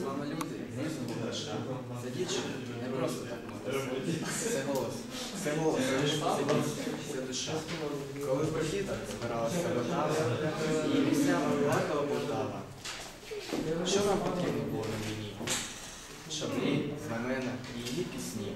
з вами люди, знизу душа. Це дівчина не просто так. Це голос. Це голос, це душа, це душа. Коли в похідах збиралася Полтава, І місцями плакала Полтава. Що нам потрібно було на війні? Шаблі, знамена і її пісні.